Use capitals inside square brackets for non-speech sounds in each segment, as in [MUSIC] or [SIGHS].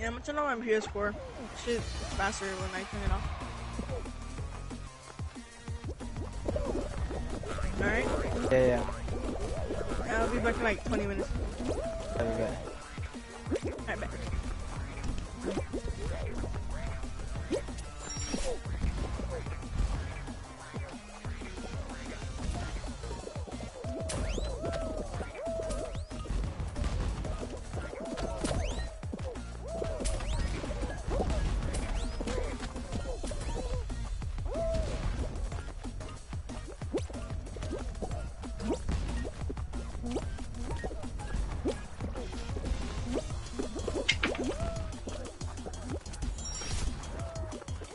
Yeah, I'm gonna turn on my PS4. Shit, it's faster when I turn it off. Alright? Yeah, yeah. I'll be back in like 20 minutes. Back. Alright, back.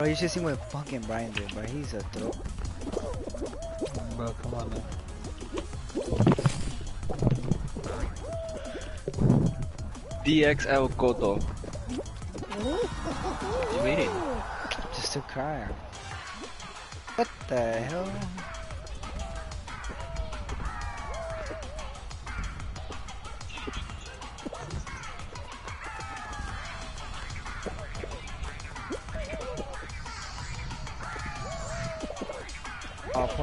Bro, you should see what fucking Brian did, bro. He's a throw. Bro, come on now. DXL Koto. You made it. Just to cry. What the hell?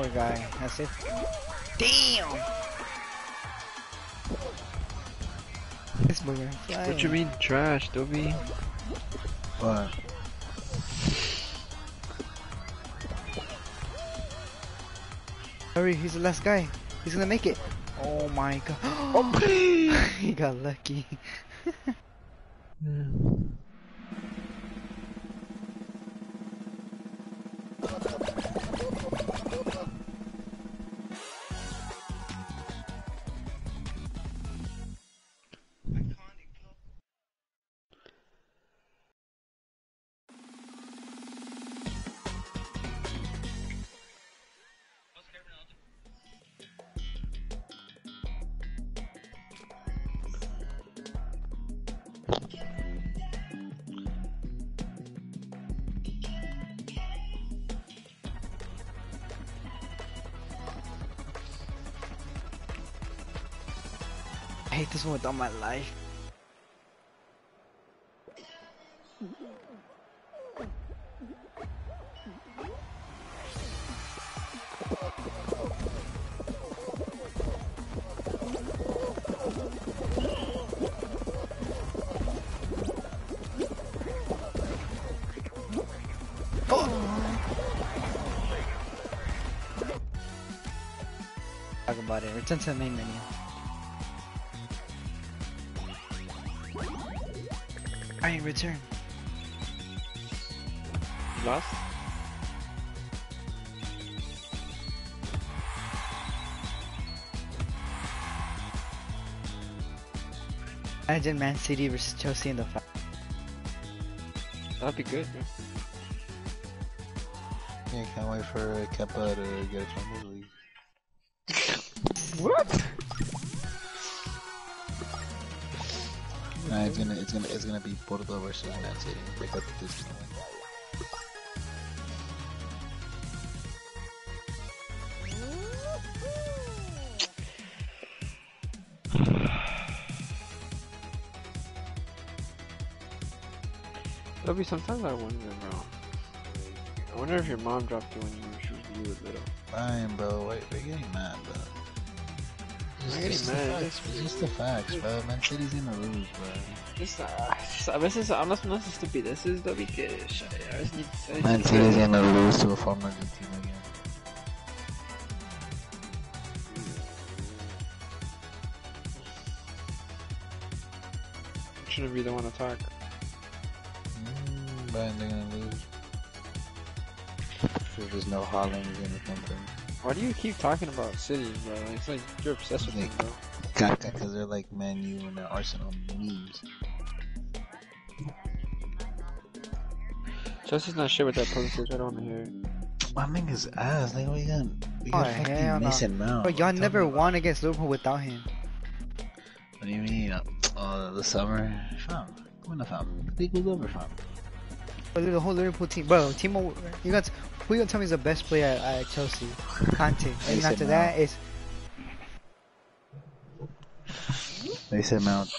Poor guy. That's it. Damn! This booger. What you mean trash, Dobby? What? Hurry, he's the last guy. He's gonna make it. Oh my god. [GASPS] Oh, [LAUGHS] he got lucky. [LAUGHS] I this with all my life. Talk about it. Return to the main menu. Alright, return. Lost? Imagine Man City versus Chelsea in the final. That'd be good, man. Yeah, can't wait for Kepa to get a Champions League. What? Nah, it's gonna, it's gonna, it's gonna be Porto versus Man City. Break up the distance. Dobby, sometimes I wonder, bro. I wonder if your mom dropped you when you were, were little. Fine, bro. Wait, we're getting mad, bro. It's just, the mad. facts, it's just the facts, bro. Man City's gonna lose, bro. Just, ah, just, a veces hablas unas estupideces, Dobby, que a veces ni sabes Man City's gonna lose to a former good team again. Shouldn't be the one to talk. Mm, but they're gonna lose. There's no Holland in something. Why do you keep talking about City, bro? It's like you're obsessed with them, bro. Kaka, because they're like Man U and their Arsenal memes. Chelsea's not shit with that postage. I don't want to hear it. My nigga's ass, nigga. We got, we Oh, got hell fucking. Mason Mount. But y'all never won against Liverpool without him. What do you mean? Uh, the summer? Fam. Come on, fam. The league was over, fam. But the whole Liverpool team, bro. Timo, you got who you gonna tell me is the best player at, at Chelsea? Kanté. And Mason after Mount. that, it's Mason Mount.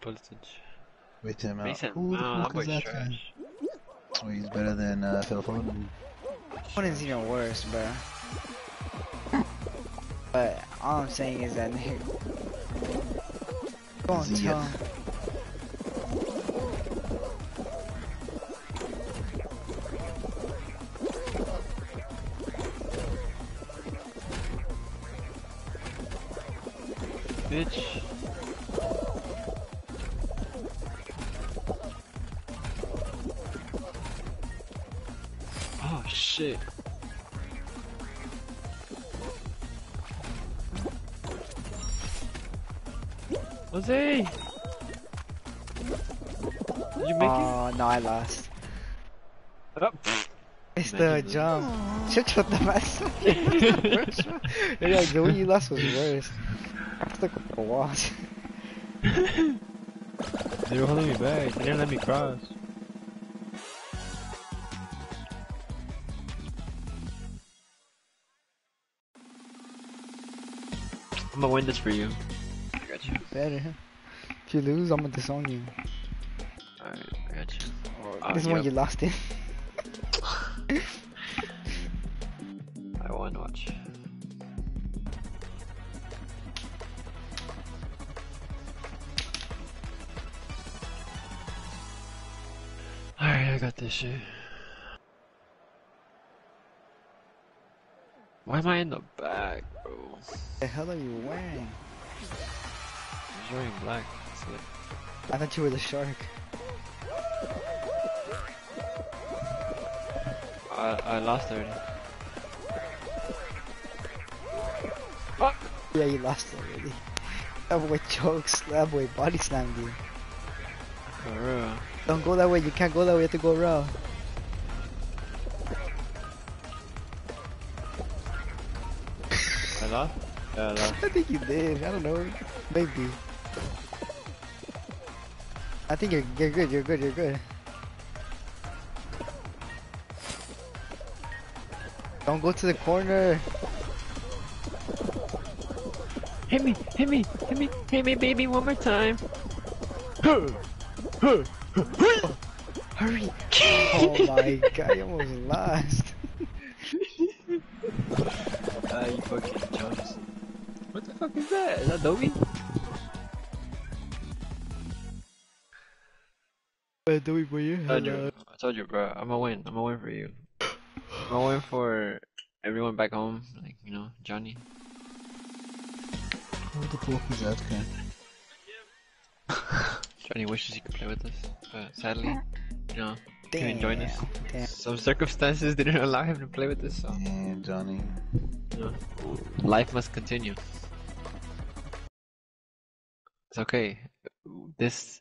Postage. Wait him out. Mason Who the fuck that is boy's that guy? Oh, he's better than uh, Phil Foden. One is even worse, bro. But all I'm saying is that nigga. Go on, tell him. Jose! Did you make Oh, no, I lost. it? Oh, pfft. It's the Imagine that. jump. Shut your dumb ass up. [LAUGHS] yeah, the one you lost was worse. I stuck with the walls. [LAUGHS] They were holding me back. They didn't let me cross. I'm gonna win this for you. I got you. Better. If you lose, I'm gonna disown you. Alright, I got you. Uh, this is when yep. you lost it. I won, watch. Alright, I got this shit. Why am I in the back, bro? the hell are you wearing? Wearing black. I thought you were the shark. I, I lost already. Yeah, you lost already. That boy chokes. That boy body slammed you. For real. Don't go that way. You can't go that way. You have to go around. I lost? Yeah, I lost. [LAUGHS] I think you did. I don't know. Maybe. I think you're, you're good. You're good. You're good. Don't go to the corner. Hit me, hit me, hit me, hit me, baby, one more time. [LAUGHS] Hurry. oh my god, you almost lost. [LAUGHS] Ah, you fucking jumps. What the fuck is that? Is that Dobby? Uh, do we for you? I told you, I told you, bro. I'm gonna win. I'm gonna win for you. I'm gonna win for everyone back home, like you know, Johnny. Who the fuck is that guy? [LAUGHS] Johnny wishes he could play with us, but sadly, you know, Damn. couldn't join us. Damn. Some circumstances didn't allow him to play with us, so Yeah, Johnny. you know, life must continue. It's okay. This,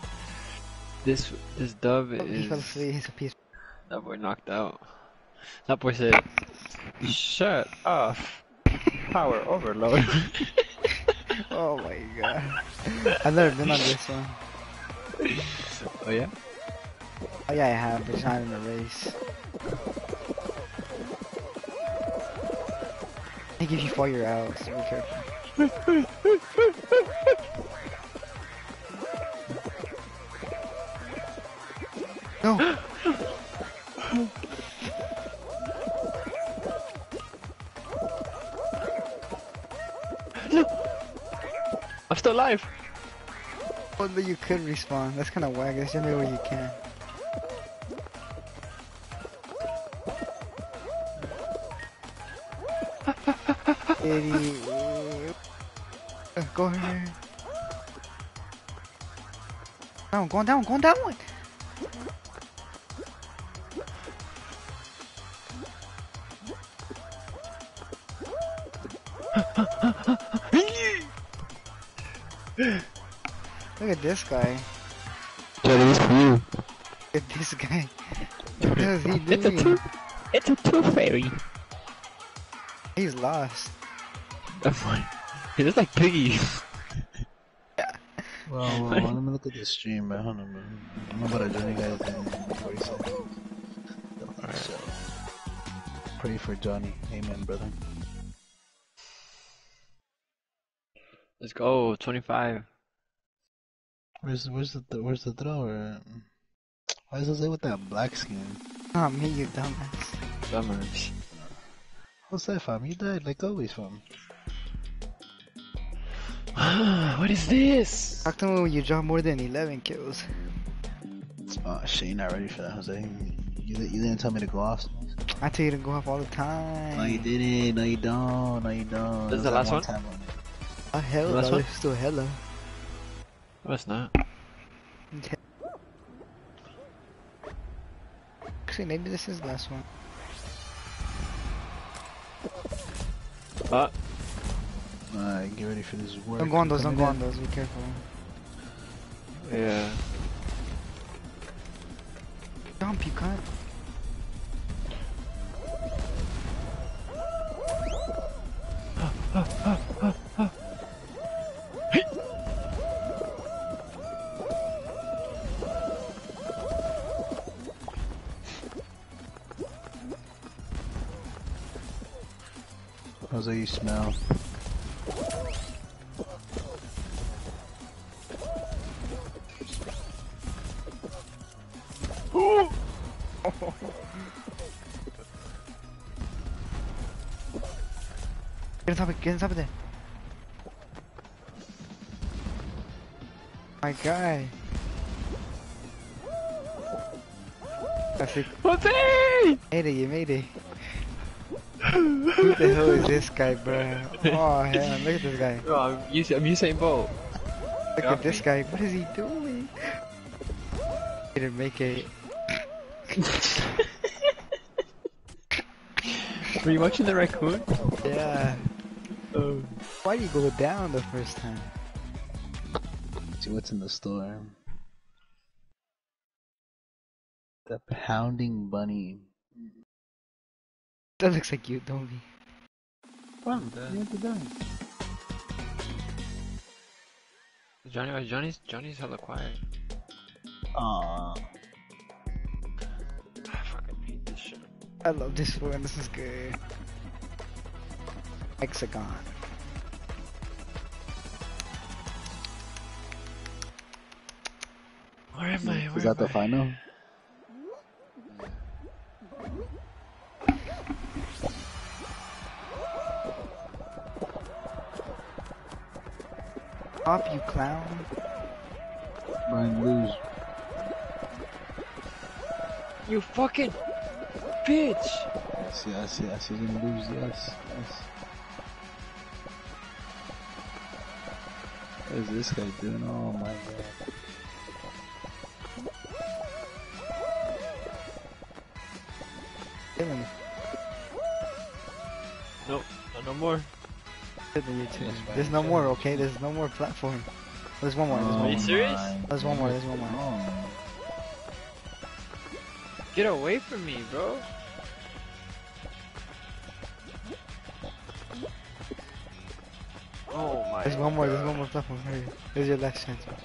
this, this dub Oh, he fell is. asleep. He's a piece. That boy knocked out. That boy said, "Shut off, power overload." [LAUGHS] Oh my god. I've never been on this one. oh yeah. Oh yeah, I have, but it's not in a race. I think if you fall, you're out, so be careful. [LAUGHS] No! I'm still alive. Oh, but you could respawn. That's kind of whack. That's the only way you can. Idiot. Go here. Down, going down, going down. At this guy. Johnny, this for you. Look at this guy. [LAUGHS] What is he It's a doing? two. It's a two fairy. He's lost. That's fine. He looks like Piggy. [LAUGHS] Well, well, [LAUGHS] let me look at the stream, but I don't know. man. I don't know about a Johnny guy in 40 seconds. So, pray for Johnny. Amen, brother. Let's go. 25. Where's where's the th- where's the thrower? Why is Jose with that black skin? Not me, you dumbass. Dumbass. What's that fam? You died like always fam. [SIGHS] what is this? Talk to me when you drop more than 11 kills. Oh shit, you're not ready for that, Jose. You, di- you didn't tell me to go off. I tell you to go off all the time. No, you didn't. No, you don't. No, you don't. This is There ah, the last that one? time on it. Oh, hell, Last one? still hella. No, it's not. Actually, maybe this is the last one. Uh, Alright, get ready for this work. Don't go on those, don't coming go on those, be careful. yeah. Jump, you cunt. [LAUGHS] Jose, you smell. Get on top of, get on top of there. My guy. That's it. Jose! Made it, you made it. Who the hell is this guy, bro? Oh, hell, look at this guy. I'm Usain, I'm Usain Bolt. Look at this me. guy. What is he doing? He didn't make it. Were you watching the raccoon? Yeah. Oh. Why do you go down the first time? See what's in the store. The pounding bunny. That looks like you, Dobby. Fun. The- You went to die. Johnny, Johnny's, Johnny's hella quiet. Aww. I fucking hate this shit. I love this one. This is good. Hexagon. Where am I? Where Is that am the I? final? Up, you clown. Brian lose. You fucking bitch! I see, I see, I see him lose. Yes, yes. What is this guy doing? Oh my god. Nope, no, no more. There's no more, okay? There's no more platform. There's one more. There's Oh one you more. serious? my There's one more, there's one more. Get away from me, bro. Oh my. There's one more. There's one more platform. Hurry. There's your last chance. Come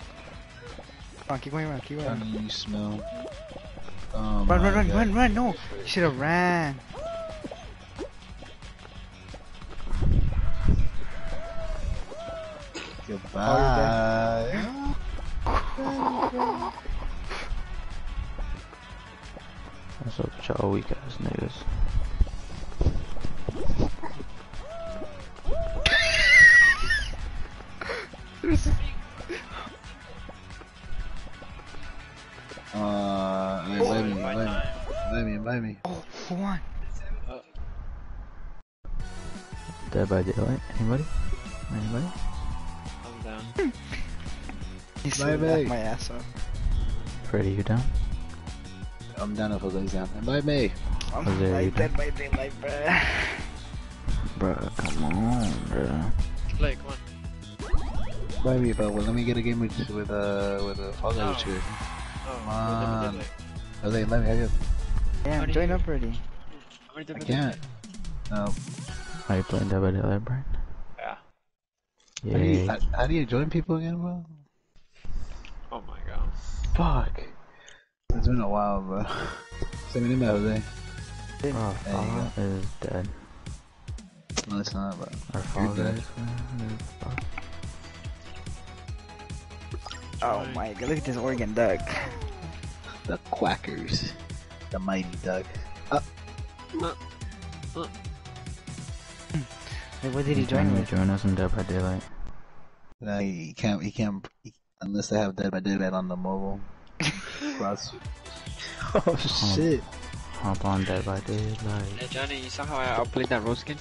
on, keep going around. Keep going. Johnny, Around. you smell. Oh Run, run, run, God. run, run! No, you should have ran. Goodbye. What's up with y'all weak ass niggas? Uh, hey, invite me, invite me, invite me, invite me. Oh, who won? Dead by Daylight? Anybody? Anybody? I'm Bye, said my ass off. Freddy, you down? I'm down if Jose's down. Invite me. I'm Jose, you like done? dead by daylight, bruh. [LAUGHS] Bruh, come on, bruh. Play, come on. Invite me, but well, let me get a game with with uh with a Fall No. Guys here. Oh, Come on. I'm Jose, invite me. Hurry up. Damn, How do join up already. already I can't. No. Are you playing Dead by Daylight, Brian? Yeah. How do, you, how, how do you join people again, bro? Oh my god. Fuck. It's been a while, bro. [LAUGHS] Send me an email, Jose. Bro, There you Fallout is dead. No, it's not, bro. Our Fall You're dead. Guys man, is fucked. Oh my god, look at this Oregon duck. The Quackers. The Mighty Duck. Uh. Hey, what did he He's join trying to with? Join us in Dead by Daylight. No, he can't, he can't, he, unless they have Dead by Daylight on the mobile. [LAUGHS] Cross. oh shit. Hop on Dead by Daylight. Hey Johnny, you saw how I outplayed that rose skin?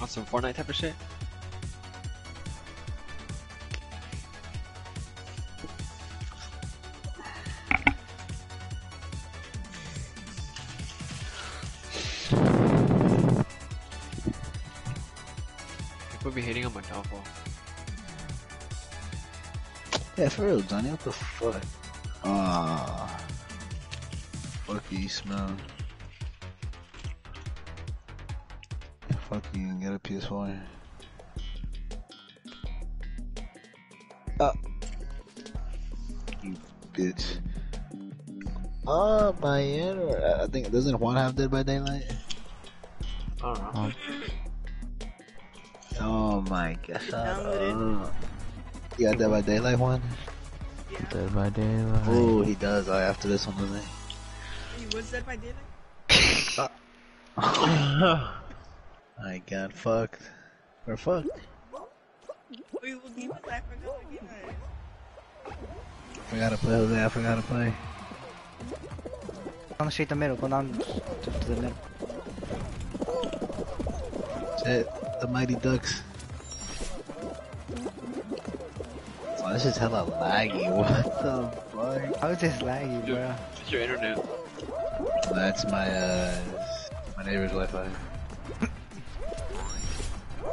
On some Fortnite type of shit? People be hating on my downfall. Yeah, for real, Johnny, what the fuck? Ah. Fuck you, smell. Fuck you, and get a PS4. Ah. You bitch. Oh, my inner. I think, doesn't Juan have Dead by Daylight? I don't know. Oh, Oh my god. Downloaded. You got Dead by Daylight one? Yeah. Dead by Daylight. Oh, he does. Oh, after this one, doesn't he? He was dead by daylight. [LAUGHS] I got fucked. We're fucked. We will be back for good again. I gotta play, Jose. I forgot to play. Go straight the middle, go down to, to the middle. Shit, the Mighty Ducks. Oh, this is hella laggy. [LAUGHS] What the fuck? How is this laggy, bro? It's your internet. That's my uh, my neighbor's Wi-Fi.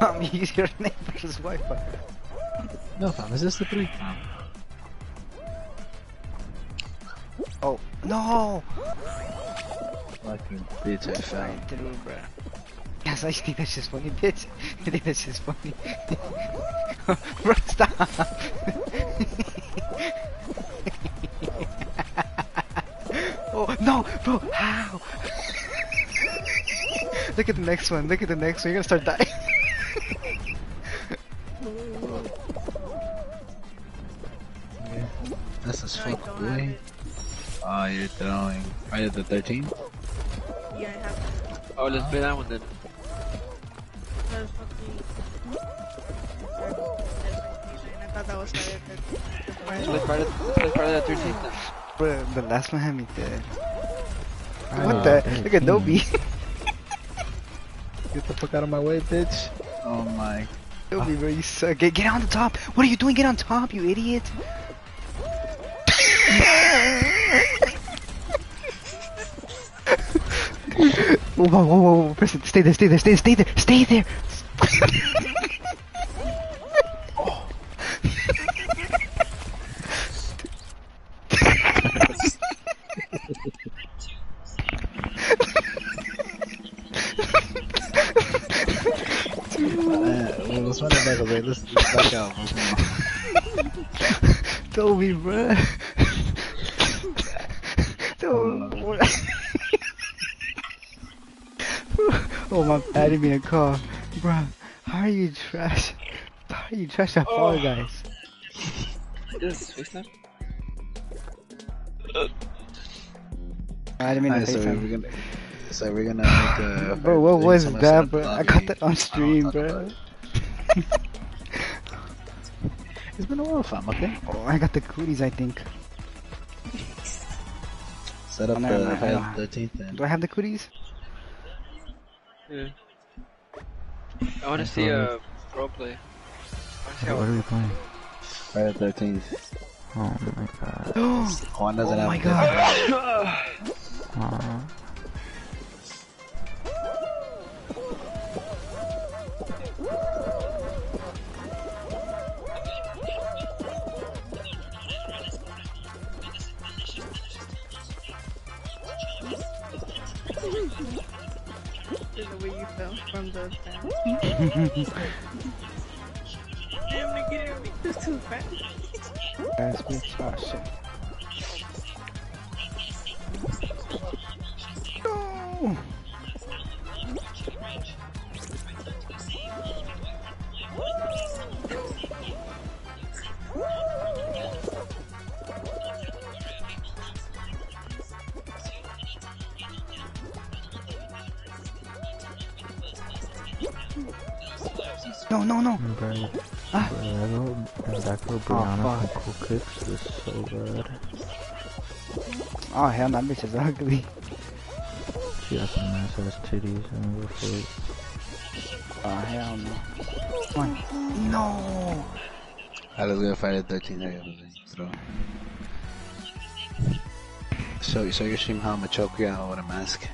[LAUGHS] I'm using your neighbor's Wi-Fi. No, fam, is this the three? Oh, no! Fucking bitch, I I found. threw, bro. Yes, I think that's just funny, bitch. [LAUGHS] I think that's just funny. [LAUGHS] bro, stop! [LAUGHS] oh, no! Bro, how? [LAUGHS] Look at the next one, look at the next one, you're gonna start dying. That's as I fuck, don't boy. have it. Oh, you're throwing. Right at the 13? Yeah, I have it. Oh, let's play that one then. That fucking. I thought that was the- the Let's play Friday, let's play Friday the 13th then. Bro, the last one had me dead. Oh, What the? Look at 13. Dobby. [LAUGHS] Get the fuck out of my way, bitch. Oh my. Dobby, bro, you suck. Get, get on the top. What are you doing? Get on top, you idiot. [LAUGHS] whoa, whoa, whoa, whoa, whoa. Press it. Stay there, stay there, stay, stay there, stay there. Uh, well, let's run it back, Jose. Let's, let's back out. bro. Come on. Bro. Dobby. oh my, I didn't mean to call. Bro, how are you trash? How are you trash at Fall oh. Guys? This is FaceTime? I didn't mean Alright, to so say we're something. gonna, so we're gonna make a. [SIGHS] Bro, what was that, bro? the I lobby. got that on stream, wanna talk bro. It's been a while, fam. Okay. Oh, I got the cooties, I think. Set up Oh, no, the no, Friday no. 13th then. Do I have the cooties? Yeah. I wanna see uh, pro play. I What are we playing? Friday the 13th. Oh my god. Oh [GASPS] Juan doesn't have my god. [LAUGHS] Aw. From the fan. Damn, nigga, you this too fast. That's me. [LAUGHS] Oh little, that oh, girl Brianna from Cool Cooks is so good. Oh hell, that bitch is ugly. She has some nice ass titties and her face. Oh hell no. Come on. No. I was gonna fight at 13 area, throw. So, so you stream how I'm a choke you out with a mask.